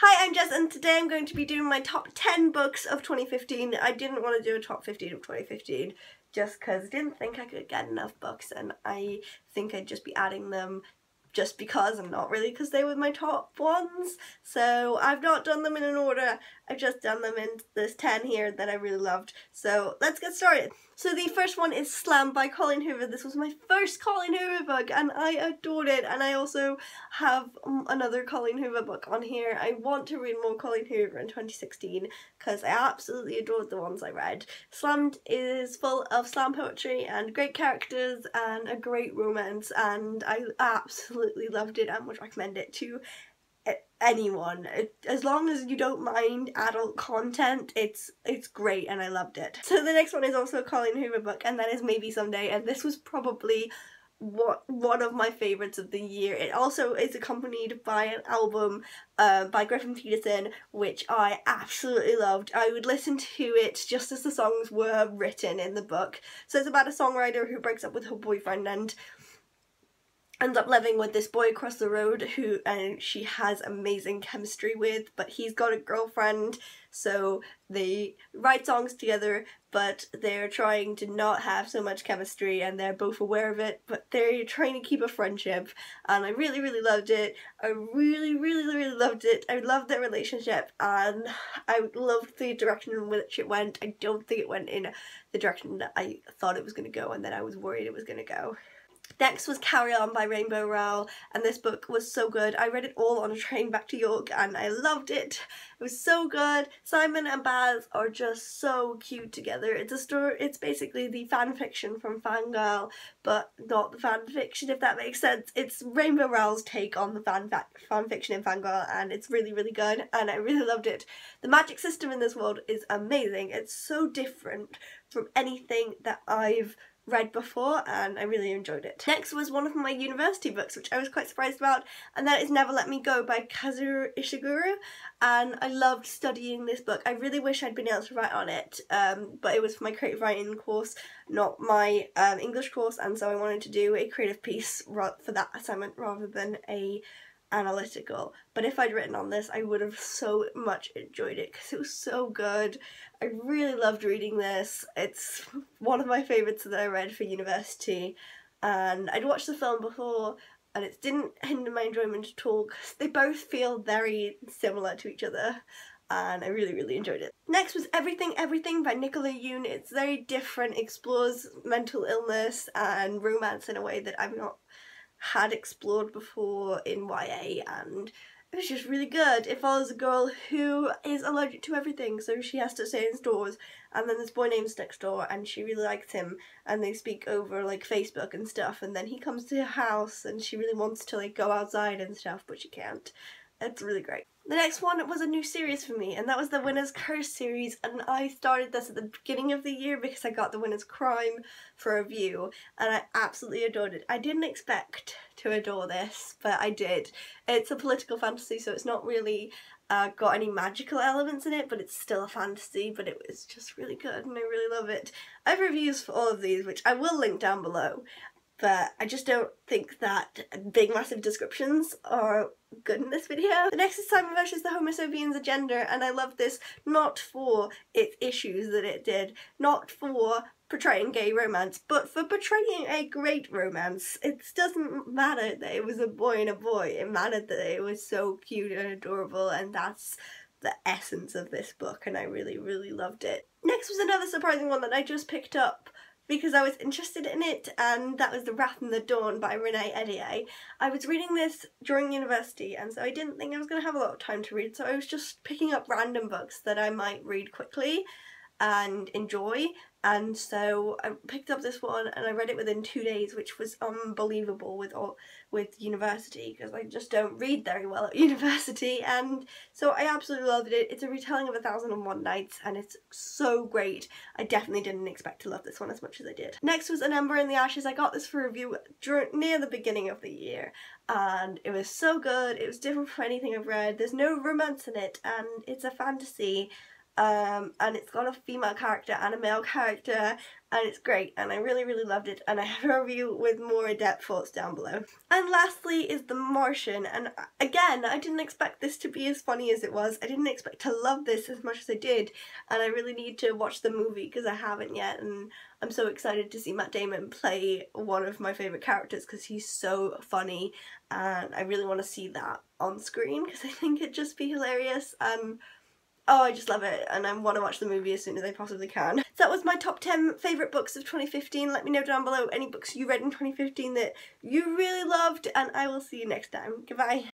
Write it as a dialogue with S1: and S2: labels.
S1: Hi, I'm Jess and today I'm going to be doing my top 10 books of 2015. I didn't want to do a top 15 of 2015 just because I didn't think I could get enough books and I think I'd just be adding them just because and not really because they were my top ones. So I've not done them in an order, I've just done them in this 10 here that I really loved. So let's get started. So the first one is Slammed by Colleen Hoover. This was my first Colleen Hoover book and I adored it and I also have another Colleen Hoover book on here. I want to read more Colleen Hoover in 2016 because I absolutely adored the ones I read. Slammed is full of slam poetry and great characters and a great romance and I absolutely loved it and would recommend it to anyone. As long as you don't mind adult content it's it's great and I loved it. So the next one is also a Colleen Hoover book and that is Maybe Someday and this was probably what one of my favorites of the year. It also is accompanied by an album uh, by Griffin Peterson which I absolutely loved. I would listen to it just as the songs were written in the book. So it's about a songwriter who breaks up with her boyfriend and ends up living with this boy across the road who and she has amazing chemistry with but he's got a girlfriend so they write songs together but they're trying to not have so much chemistry and they're both aware of it but they're trying to keep a friendship and I really really loved it. I really really really loved it. I loved their relationship and I loved the direction in which it went. I don't think it went in the direction that I thought it was going to go and that I was worried it was going to go Next was Carry On by Rainbow Rowell and this book was so good. I read it all on a train back to York and I loved it. It was so good. Simon and Baz are just so cute together. It's a story, it's basically the fan fiction from Fangirl but not the fan fiction if that makes sense. It's Rainbow Rowell's take on the fan, fan fiction in Fangirl and it's really really good and I really loved it. The magic system in this world is amazing. It's so different from anything that I've read before and I really enjoyed it. Next was one of my university books which I was quite surprised about and that is Never Let Me Go by Kazuo Ishiguro and I loved studying this book. I really wish I'd been able to write on it um, but it was for my creative writing course not my um, English course and so I wanted to do a creative piece for that assignment rather than a analytical but if I'd written on this I would have so much enjoyed it because it was so good I really loved reading this it's one of my favourites that I read for university and I'd watched the film before and it didn't hinder my enjoyment at all because they both feel very similar to each other and I really really enjoyed it. Next was Everything Everything by Nicola Yoon. It's very different, explores mental illness and romance in a way that I'm not had explored before in YA and it was just really good. It follows a girl who is allergic to everything so she has to stay in stores and then this boy name's next door and she really likes him and they speak over like Facebook and stuff and then he comes to her house and she really wants to like go outside and stuff but she can't. It's really great. The next one was a new series for me and that was the Winner's Curse series and I started this at the beginning of the year because I got the Winner's Crime for a review and I absolutely adored it. I didn't expect to adore this but I did. It's a political fantasy so it's not really uh, got any magical elements in it but it's still a fantasy but it was just really good and I really love it. I have reviews for all of these which I will link down below but I just don't think that big massive descriptions are good in this video. The next is Simon versus the Homo sapiens agenda and I love this not for its issues that it did, not for portraying gay romance, but for portraying a great romance. It doesn't matter that it was a boy and a boy, it mattered that it was so cute and adorable and that's the essence of this book and I really really loved it. Next was another surprising one that I just picked up because I was interested in it and that was The Wrath and the Dawn by Renee Ahdieh. I was reading this during university and so I didn't think I was going to have a lot of time to read so I was just picking up random books that I might read quickly and enjoy and so I picked up this one and I read it within two days which was unbelievable with all with university because I just don't read very well at university and so I absolutely loved it. It's a retelling of A Thousand and One Nights and it's so great. I definitely didn't expect to love this one as much as I did. Next was An Ember in the Ashes. I got this for review near the beginning of the year and it was so good. It was different from anything I've read. There's no romance in it and it's a fantasy um, and it's got a female character and a male character and it's great and I really really loved it and I have a review with more in-depth thoughts down below. And lastly is The Martian and uh, again I didn't expect this to be as funny as it was. I didn't expect to love this as much as I did and I really need to watch the movie because I haven't yet and I'm so excited to see Matt Damon play one of my favourite characters because he's so funny and I really want to see that on screen because I think it'd just be hilarious and oh, I just love it and I want to watch the movie as soon as I possibly can. So that was my top 10 favourite books of 2015. Let me know down below any books you read in 2015 that you really loved and I will see you next time. Goodbye.